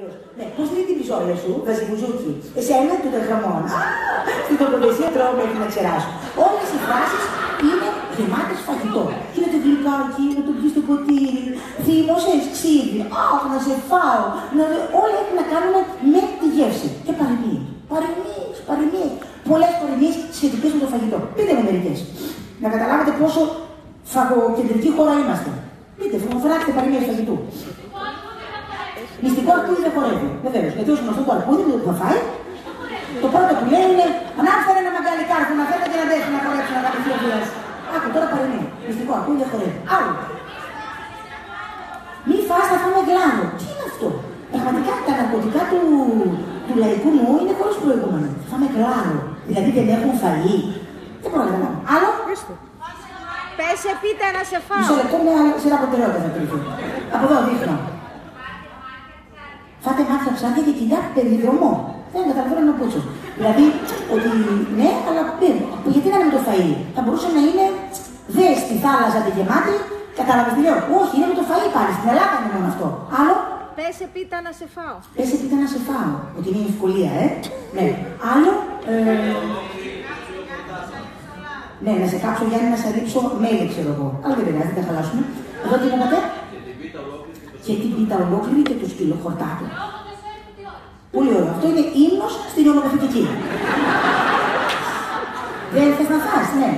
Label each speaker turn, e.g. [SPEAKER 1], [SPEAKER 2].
[SPEAKER 1] Τελείως. Ναι, πώς λέει τη μιζόλια σου, Βαζιμουζούκι. Εσένα του τεχαμών. Στην τοποθεσία τρώω μέχρι να ξεράσω. Όλες οι φράσεις είναι γεμάτες φαγητό. Είναι το γλυκάκι, να το πιεις στο ποτήρι, θύμωσες ξύδι, αχ, να σε φάω. Να... Όλα έχουν να κάνουν με τη γεύση. Και παροιμίες. Παροιμίες, παροιμίες. Πολλές παροιμίες σχετικές με το φαγητό. Πείτε μου μερικές. Να καταλάβετε πόσο φαγοκεντρική χώρα είμαστε. Πείτε, μου φράξτε παροιμίες φαγητού. Μυστικό αρκούδι δεν χορεύει. Βεβαίω. Γιατί όσο γνωστό το αρκούδι που θα φάει, το πρώτο που λέει είναι Ανάφερε ένα μαγκάλι κάρφο να φέρετε και να δέχει να χορέψει να κάνει δύο Άκου τώρα παρεμεί. Μυστικό αρκούδι δεν χορεύει. Άλλο. Μη φας να φάμε γλάνο. Τι είναι αυτό; Πραγματικά τα ναρκωτικά του, του λαϊκού μου είναι χωρίς προηγούμενο. Φάμε γλάνο. Δηλαδή δεν έχουν φαγή. Δεν πρόβλημα να Άλλο.
[SPEAKER 2] Πέσε πίτα να σε φάω.
[SPEAKER 1] Μισό λεπτό μια σειρά προτεραιότητα θα κρυφθεί. Από εδώ δείχνω. Φάτε μάτια ψάρια και κοιλιά περιδρομό. Δεν καταλαβαίνω να πούτσο. Δηλαδή, ότι ναι, αλλά δεν. Γιατί να είναι με το φαΐ. Θα μπορούσε να είναι δες στη θάλασσα τη γεμάτη. Κατάλαβες τι λέω; Όχι, είναι με το φαΐ πάλι. Στην Ελλάδα είναι μόνο αυτό. Άλλο;
[SPEAKER 2] Πέσε πίτα να σε φάω.
[SPEAKER 1] Πέσε πίτα να σε φάω. Ότι είναι ευκολία, ε. Ναι. Άλλο. Ε... Ναι, να σε κάψω Γιάννη να σε ρίξω μέλι, ξέρω εγώ. Αλλά δεν πειράζει, δεν θα χαλάσουμε. Εδώ τι είπατε. Και την πίτα ολόκληρη και το σκύλο χορτάτο. Πολύ ωραίο. Αυτό είναι ύμνος στην ονομαθητική. Δεν θες να φας, ναι.